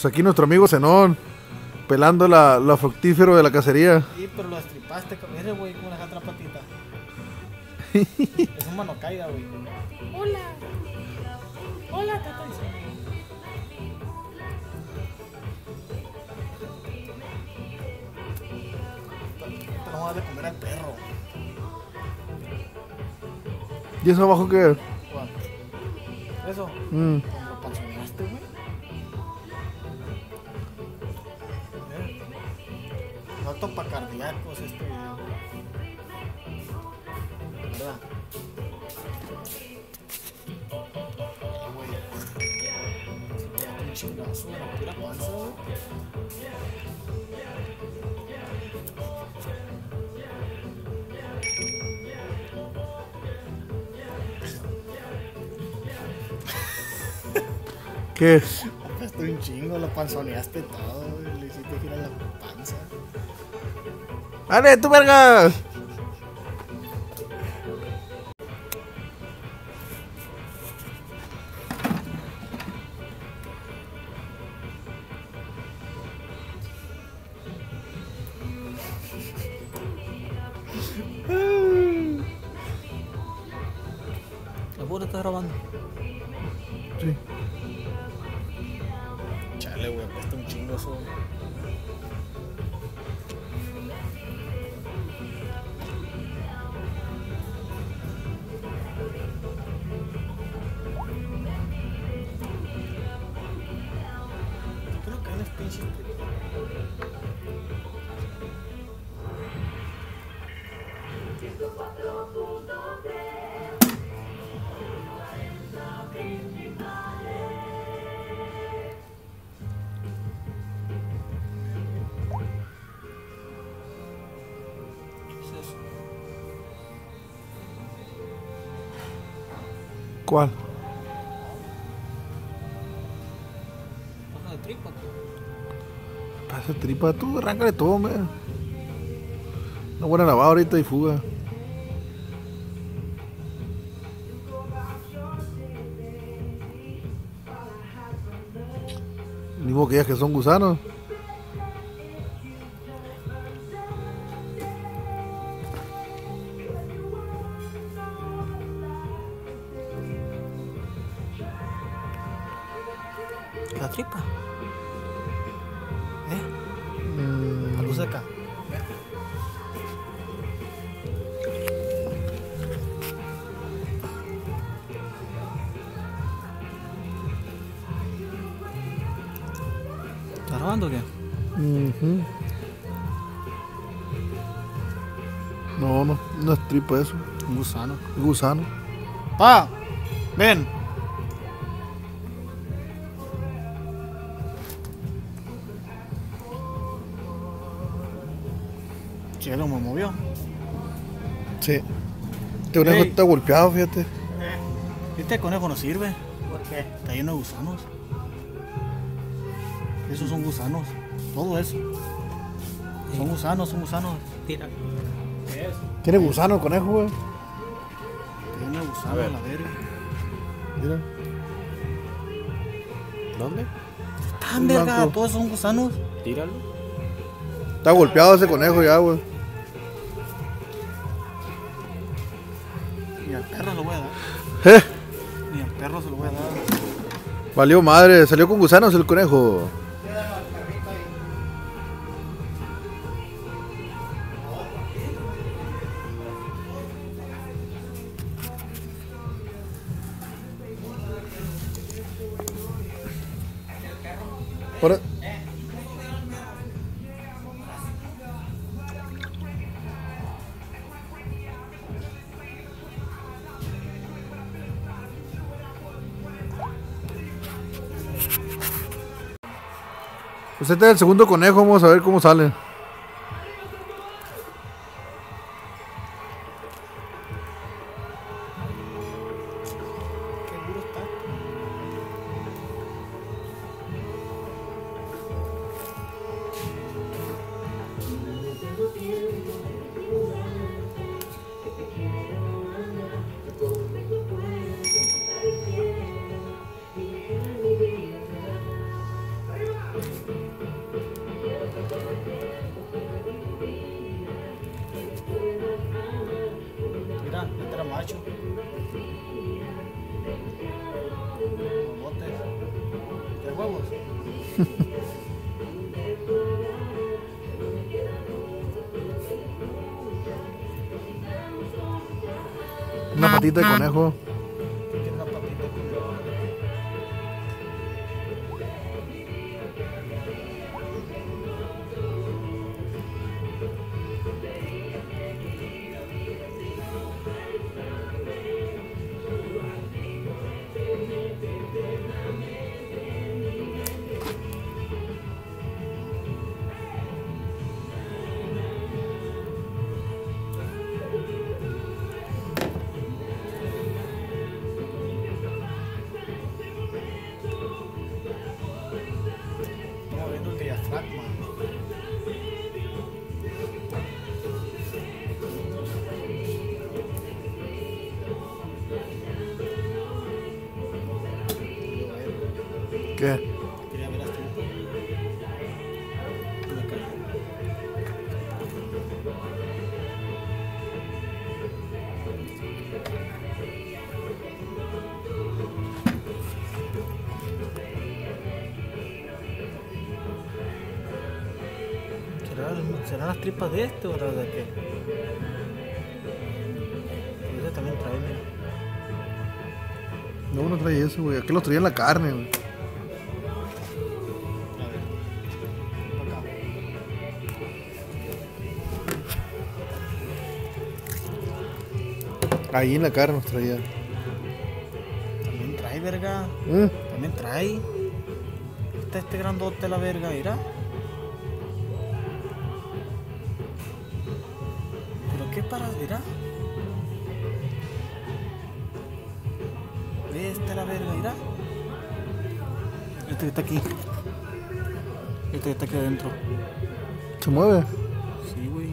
Pues aquí nuestro amigo Zenón, pelando la, la fructífero de la cacería. Sí, pero lo destripaste. con- Mire, güey, como la otra patita. es un manocaiga, güey. Hola. Hola, tata. Te vamos a de comer al perro. ¿Y eso abajo qué? Eso. Mm, Noto pa' cardíacos este video. ¿Verdad? Chingazo la pura panza. ¿Qué? Estoy un chingo, lo panzoneaste todo. Le hiciste girar la panza. ¡Ale, tú vergas! ¿La pura está grabando? Sí. Chale, güey, apesta un chingo eso. ¿Cuál? Hoja de tripa. Pasa tripa, tú todo, hombre. Una buena lavada ahorita y fuga. Ni que digas que son gusanos. De acá. ¿Está grabando o qué? No, no, no es tripa eso. Un gusano. Es gusano. Pa, ven. Sí. Este conejo Ey. está golpeado, fíjate. Este conejo no sirve. ¿Por qué? Está lleno de gusanos. Esos son gusanos. Todo eso. Son gusanos, son gusanos. Tira. Tiene gusano el conejo, güey. Está lleno de gusanos, la verga. Mira. ¿Dónde? Están verga, todos son gusanos. Tíralo. Está golpeado ese conejo ya, güey. Eh, Ni al perro se lo voy a dar. Valió madre, salió con gusanos el conejo. Por- Pues este es el segundo conejo, vamos a ver cómo sale. Botes. De huevos. Una patita de conejo. ¿Qué? Quería ver hasta la. ¿Será- ¿Serán las tripas de este o las de aquel? Ese también trae, mira. No, no trae eso, güey. Aquí los traía en la carne, güey. Ahí en la carne los traía. También trae, verga. Mm. También trae. Está este grandote la verga, mira. ¿Pero qué para? Mira. Ve este la verga, mira. Este que está aquí. Este que está aquí adentro. ¿Se mueve? Sí, güey.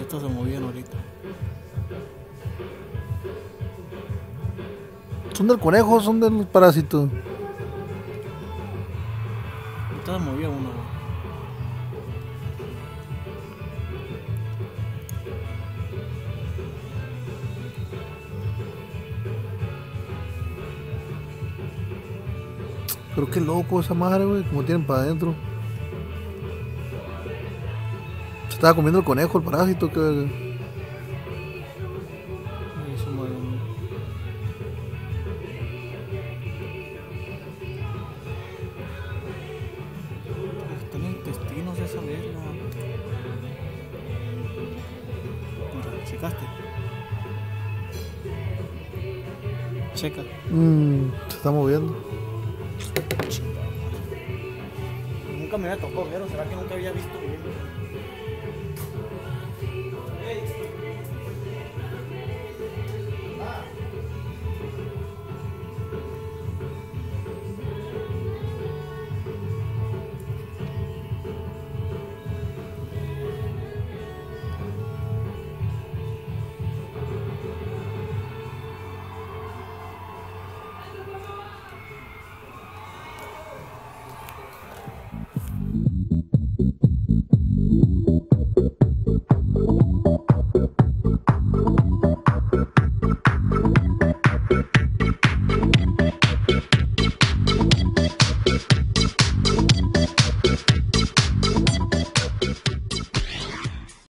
Estos se movían ahorita. ¿Son del conejo o son del parásito? Se movía uno. Pero qué loco esa madre, güey. Como tienen para adentro. Se estaba comiendo el conejo, el parásito. Que... Mira, checaste. Checa. Mm, se está moviendo. Nunca me había tocado ver, o será que nunca había visto bien.